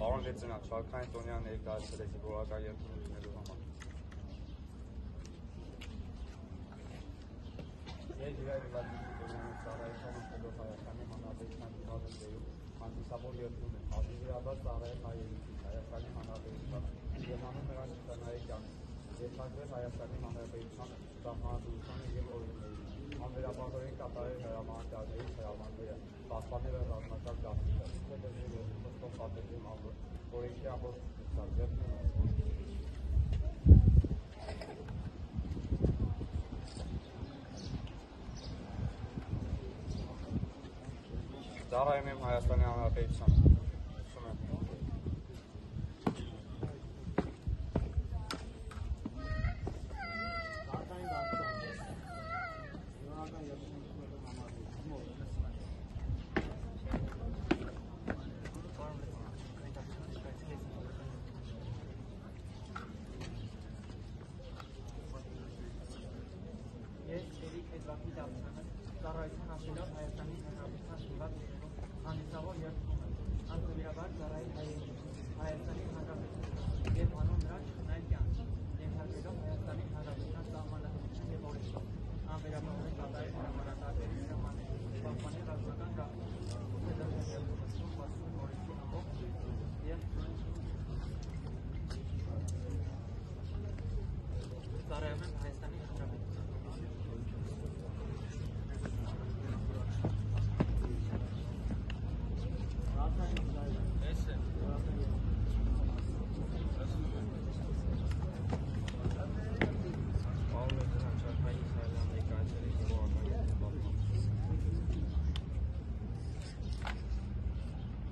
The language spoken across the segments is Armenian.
Պարոն լեյտենանտ, Շարքային Տոնյան ներկայացրել եք զինվորական երթուղիներու համար։ Ես Վլադիմիր Տոնյանը ծառայության ընկելով Հայաստանի Հանրապետության դիվաններում հանդիսավոր երթում եմ, ազգերաբար ծառայել հայերենից Հայաստանի Հանրապետության եւ անում նրանց ծնայի կյանք։ Երկակվել Հայաստանի Հանրապետության սահմանադրությանը եւ օրենքներին։ Անվերապահորեն կատարել հրամանատարների հրամանները, պահպանել ռազմական գաղտնիքը, ցույց եւ խոսքով պատերին ամբողջ օրենքի ամբողջ Ծառայում եմ Հայաստանի Հանրապետության։ Հուսում եմ։ Ես Դավթյանը ծառայության ասելով Հայաստանի Հանրապետության շինված ներերում հանդիսավոր երթում եմ։ Անձնվիրաբար ծառայի Հայաստանի Հանրապետության եւ անում նրա չնայ կյանք։ Ենթարկելով Հայաստանի Հանրապետության սահմանադրության եւ օրենքի անվերապահորեն կատարել հրամանատարների հրամանները, պահպանել ռազմական գաղտնիքը, հետադարձ երթում պատասխան օրենքի ամբողջ եւ ծառայում եմ Հայաստանի Հանրապետության Պարոն լեյտենանտ, Շարքային Իսրայելյան ներկայացրել եք զինվորական երթուղի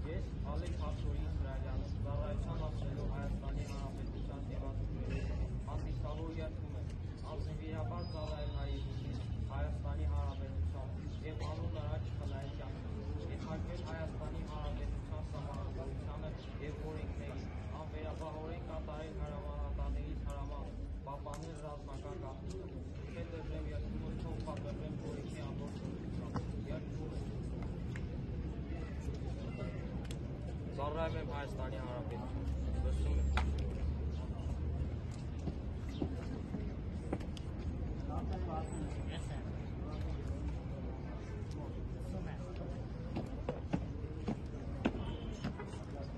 Ես Ալեք Հասուրի Իսրայելյանը ծառայության ասելու Հայաստանի Հանրապետության դիվանությունների հանդիսավոր երթում եմ անձնվիրաբար ծառայել հայերին Հայաստանի Հանրապետության եւ անուն նրա չխնայել կյանքը ենթարկվել Հայաստանի Հանրապետության սահմանադրությանը եւ օրենքների անվերապահորեն կատարել հրամանատարների հրաման պահպանել ռազմական գաղտնիքը հետեւել երթումը թող պատերել օրենքի ամբողջ երթում Ծառայում եմ Հայաստանի Հանրապետություն։ Հուսում եմ։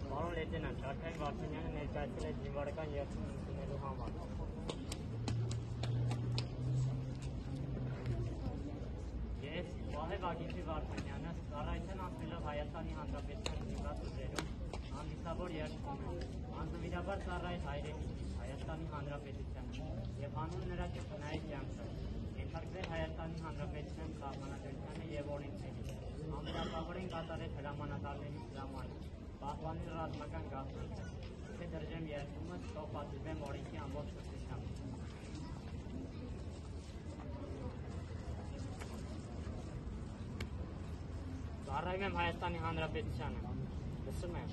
Պարոն լեյտենանտ, Շարքային Վարդանյանը ներկայացել է զինվորական երթում ընդունելու համար։ Ես Վահե Վագիչի Վարդանյանը ծառայության անցնելով Հայաստանի Հանրապետության զինված ուժերում հանդիսավոր երթում եմ։ Անձնվիրաբար ծառայել հայրենիքից Հայաստանի Հանրապետության եւ հանուն նրա ճկնայի կյանքը։ Ենթարկվել Հայաստանի Հանրապետության սահմանադրությանը եւ օրենքների։ Անվերապահորեն կատարել հրամանատարների հրամանը պահպանել ռազմական գաղտնիքը, թե դրժեմ երթումը, թող պատվիրվեմ օրենքի ամբողջ կրթությամբ։ Ծառայում եմ Հայաստանի Հանրապետությանը։ Լսում եմ։